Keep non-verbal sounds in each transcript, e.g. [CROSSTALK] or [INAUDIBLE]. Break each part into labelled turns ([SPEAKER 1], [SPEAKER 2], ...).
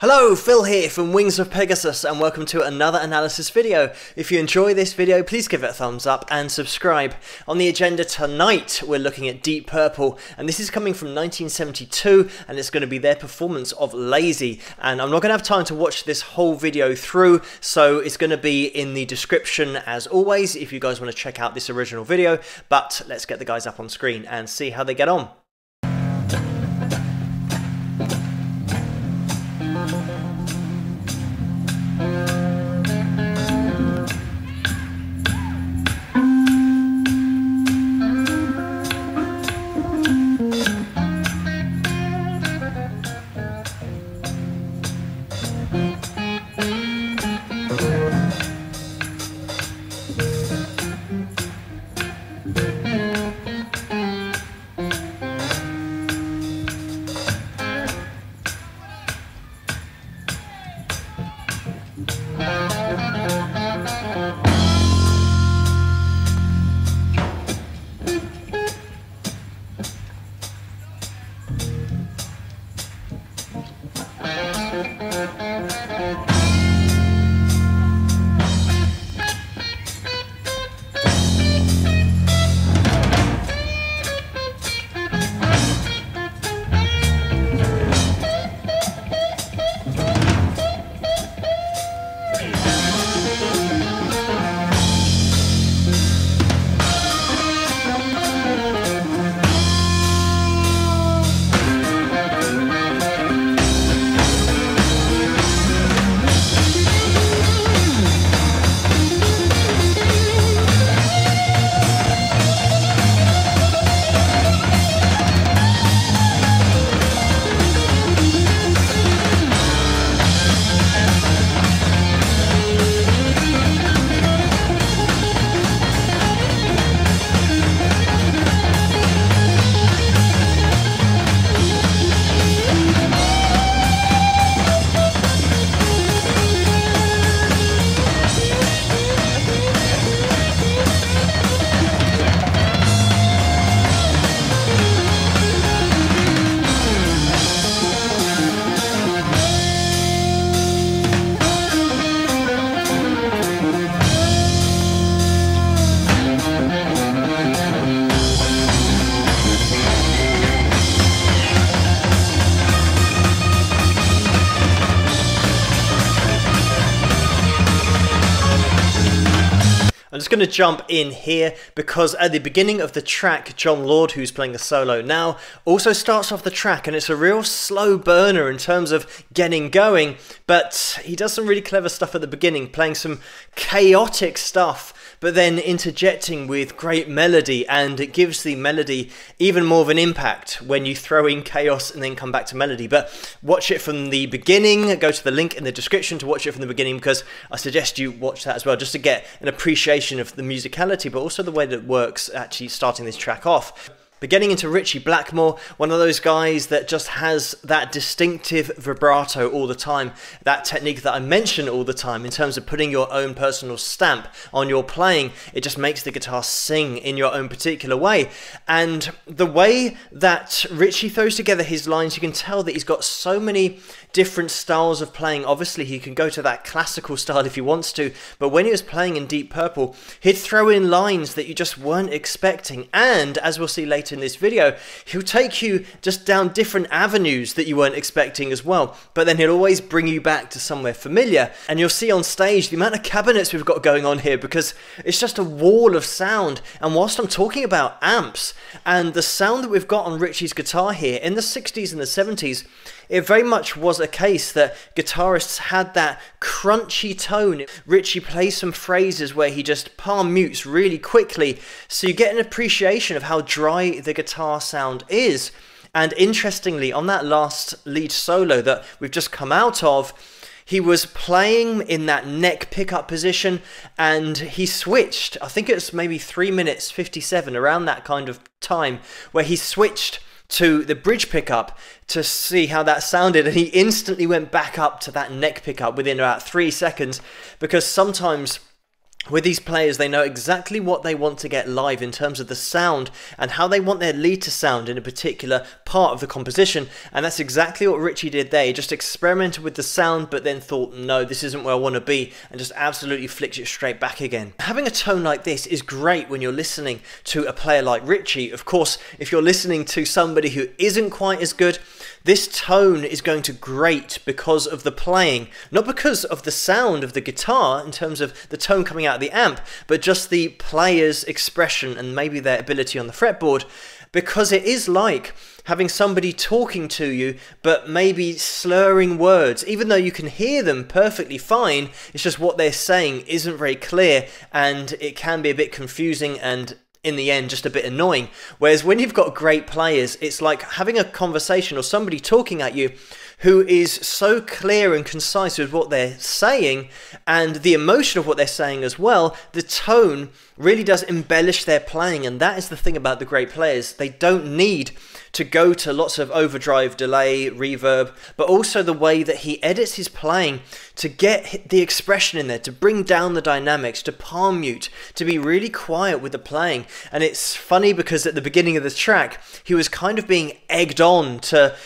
[SPEAKER 1] Hello, Phil here from Wings of Pegasus and welcome to another analysis video. If you enjoy this video, please give it a thumbs up and subscribe. On the agenda tonight, we're looking at Deep Purple and this is coming from 1972 and it's going to be their performance of Lazy. And I'm not going to have time to watch this whole video through, so it's going to be in the description as always if you guys want to check out this original video. But let's get the guys up on screen and see how they get on. Jump in here because at the beginning of the track, Jon Lord, who's playing the solo now, also starts off the track and it's a real slow burner in terms of getting going, but he does some really clever stuff at the beginning, playing some chaotic stuff but then interjecting with great melody, and it gives the melody even more of an impact when you throw in chaos and then come back to melody. But watch it from the beginning, go to the link in the description to watch it from the beginning because I suggest you watch that as well, just to get an appreciation of the musicality, but also the way that works actually starting this track off. But getting into Ritchie Blackmore, one of those guys that just has that distinctive vibrato all the time, that technique that I mention all the time in terms of putting your own personal stamp on your playing, it just makes the guitar sing in your own particular way. And the way that Ritchie throws together his lines, you can tell that he's got so many different styles of playing. Obviously, he can go to that classical style if he wants to, but when he was playing in Deep Purple, he'd throw in lines that you just weren't expecting. And as we'll see later in this video, he'll take you just down different avenues that you weren't expecting as well. But then he'll always bring you back to somewhere familiar. And you'll see on stage the amount of cabinets we've got going on here because it's just a wall of sound. And whilst I'm talking about amps and the sound that we've got on Ritchie's guitar here in the 60s and the 70s, it very much was a case that guitarists had that crunchy tone. Ritchie plays some phrases where he just palm mutes really quickly, so you get an appreciation of how dry the guitar sound is. And interestingly, on that last lead solo that we've just come out of, he was playing in that neck pickup position and he switched. I think it's maybe 3 minutes 57 around that kind of time where he switched to the bridge pickup to see how that sounded and he instantly went back up to that neck pickup within about three seconds because sometimes with these players, they know exactly what they want to get live in terms of the sound and how they want their lead to sound in a particular part of the composition. And that's exactly what Ritchie did there. He just experimented with the sound, but then thought, no, this isn't where I want to be, and just absolutely flicked it straight back again. Having a tone like this is great when you're listening to a player like Ritchie. Of course, if you're listening to somebody who isn't quite as good, this tone is going to grate because of the playing, not because of the sound of the guitar in terms of the tone coming out of the amp, but just the player's expression and maybe their ability on the fretboard. Because it is like having somebody talking to you, but maybe slurring words, even though you can hear them perfectly fine, it's just what they're saying isn't very clear and it can be a bit confusing and in the end just a bit annoying. Whereas when you've got great players, it's like having a conversation or somebody talking at you who is so clear and concise with what they're saying and the emotion of what they're saying as well, the tone really does embellish their playing. And that is the thing about the great players. They don't need to go to lots of overdrive, delay, reverb, but also the way that he edits his playing to get the expression in there, to bring down the dynamics, to palm mute, to be really quiet with the playing. And it's funny because at the beginning of the track, he was kind of being egged on to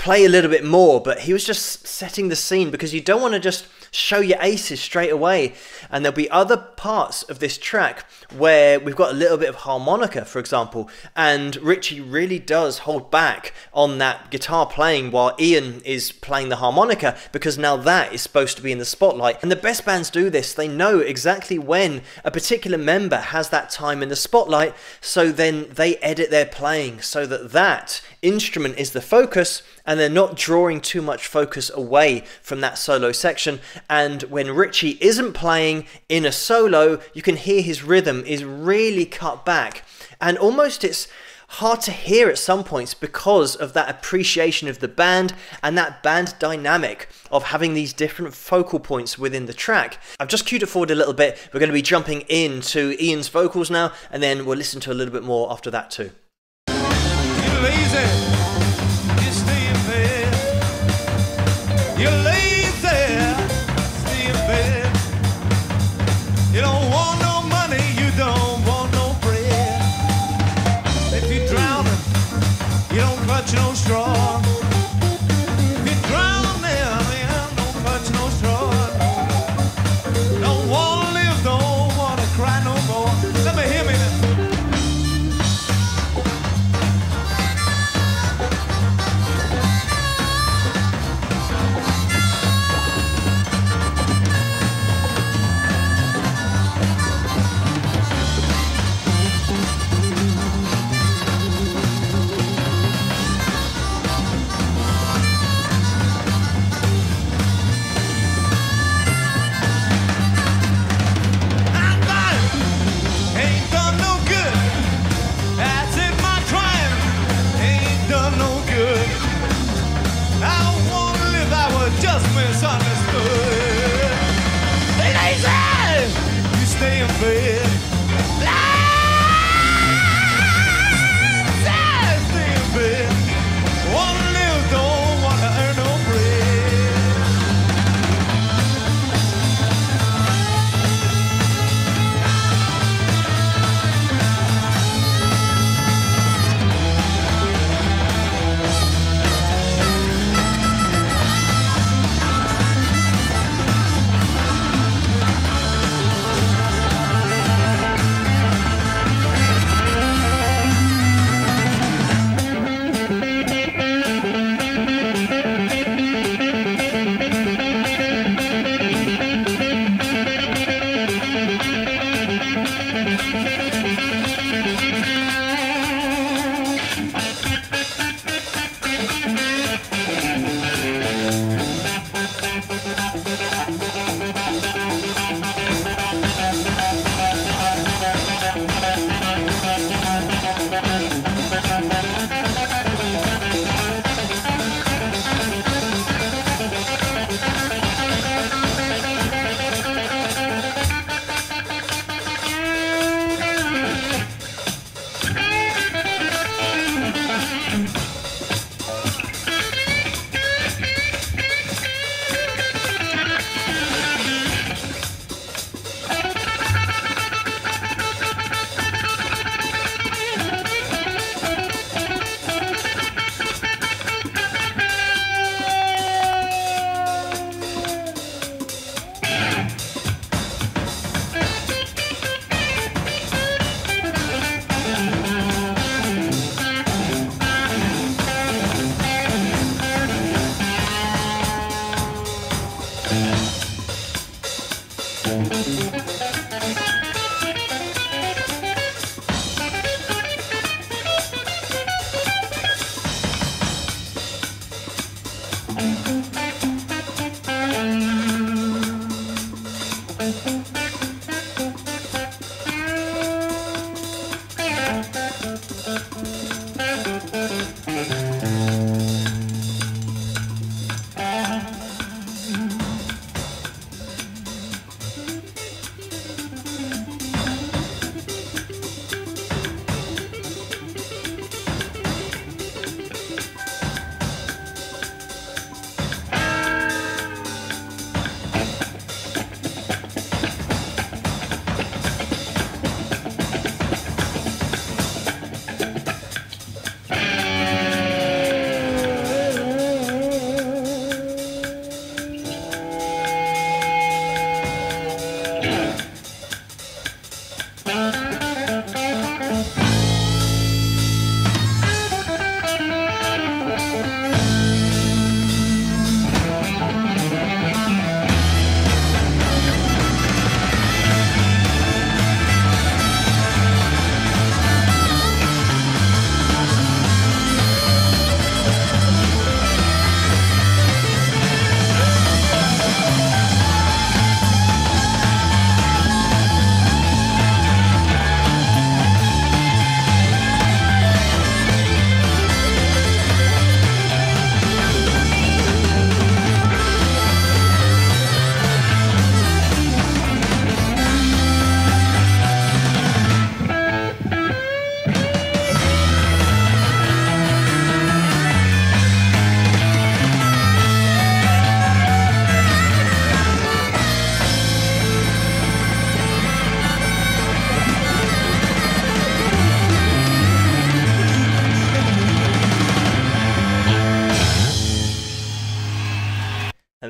[SPEAKER 1] play a little bit more, but he was just setting the scene because you don't want to just show your aces straight away. And there'll be other parts of this track where we've got a little bit of harmonica, for example, and Ritchie really does hold back on that guitar playing while Ian is playing the harmonica because now that is supposed to be in the spotlight. And the best bands do this, they know exactly when a particular member has that time in the spotlight, so then they edit their playing so that that instrument is the focus and they're not drawing too much focus away from that solo section. And when Ritchie isn't playing in a solo, you can hear his rhythm is really cut back. And almost it's hard to hear at some points because of that appreciation of the band and that band dynamic of having these different focal points within the track. I've just cued it forward a little bit. We're going to be jumping into Ian's vocals now, and then we'll listen to a little bit more after that too. You lazy. You You don't clutch no straw.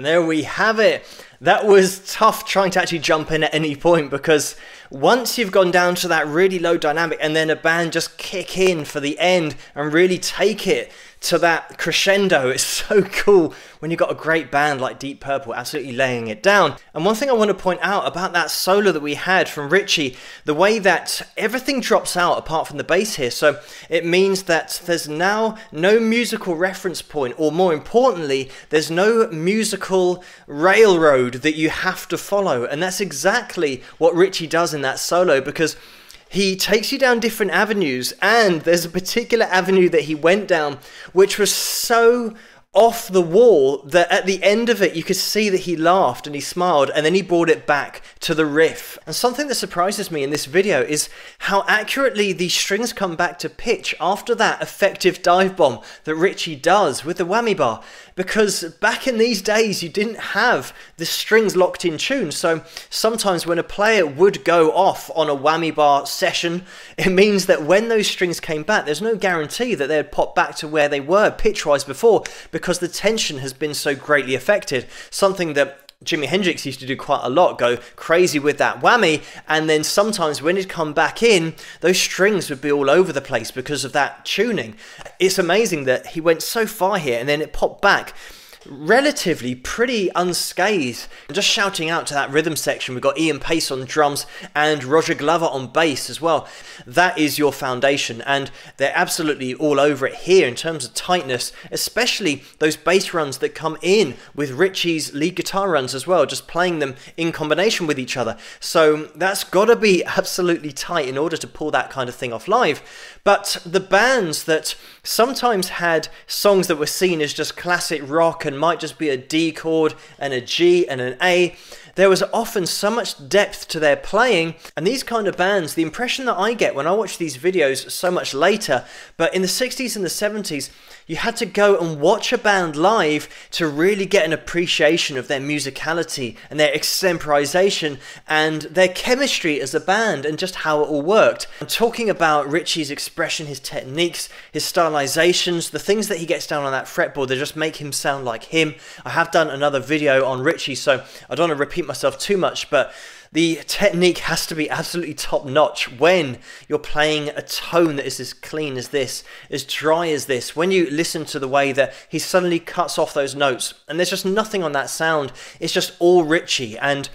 [SPEAKER 1] And there we have it. That was tough trying to actually jump in at any point because once you've gone down to that really low dynamic and then a band just kick in for the end and really take it to that crescendo. [LAUGHS] It's so cool when you've got a great band like Deep Purple absolutely laying it down. And one thing I want to point out about that solo that we had from Ritchie, the way that everything drops out apart from the bass here. So it means that there's now no musical reference point, or more importantly, there's no musical railroad that you have to follow. And that's exactly what Ritchie does in that solo because he takes you down different avenues, and there's a particular avenue that he went down which was so off the wall that at the end of it you could see that he laughed and he smiled and then he brought it back to the riff. And something that surprises me in this video is how accurately these strings come back to pitch after that effective dive bomb that Ritchie does with the whammy bar because back in these days you didn't have the strings locked in tune so sometimes when a player would go off on a whammy bar session [LAUGHS] it means that when those strings came back there's no guarantee that they'd pop back to where they were pitch wise before because the tension has been so greatly affected. Something that Jimi Hendrix used to do quite a lot, go crazy with that whammy, and then sometimes when he'd come back in, those strings would be all over the place because of that tuning. It's amazing that he went so far here and then it popped back relatively pretty unscathed. Just shouting out to that rhythm section, we've got Ian Paice on drums and Roger Glover on bass as well. That is your foundation, and they're absolutely all over it here in terms of tightness, especially those bass runs that come in with Ritchie's lead guitar runs as well, just playing them in combination with each other. So that's got to be [LAUGHS] absolutely tight in order to pull that kind of thing off live. But the bands that sometimes had songs that were seen as just classic rock and might just be a D chord and a G and an A, there was often so much depth to their playing. And these kind of bands, the impression that I get when I watch these videos so much later, but in the 60s and the 70s, you had to go and watch a band live to really get an appreciation of their musicality and their extemporization and their chemistry as a band and just how it all worked. I'm talking about Ritchie's expression, his techniques, his stylizations, the things that he gets down on that fretboard that just make him sound like him. I have done another video on Ritchie, so I don't want to repeat myself too much, but the technique has to be absolutely top notch when you're playing a tone that is as clean as this, as dry as this. When you listen to the way that he suddenly cuts off those notes, and there's just nothing on that sound, it's just all Ritchie. And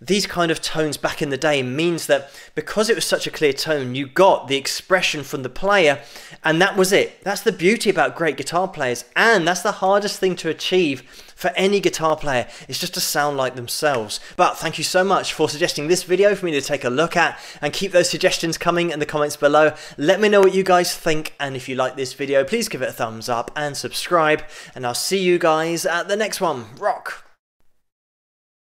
[SPEAKER 1] these kind of tones back in the day means that because it was such a clear tone, you got the expression from the player, and that was it. That's the beauty about great guitar players, and that's the hardest thing to achieve for any guitar player is just to sound like themselves. But thank you so much for suggesting this video for me to take a look at and keep those suggestions coming in the comments below. Let me know what you guys think and if you like this video please give it a thumbs up and subscribe and I'll see you guys at the next one. Rock!